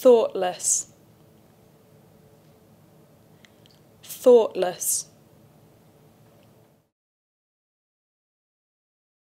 thoughtless. Thoughtless.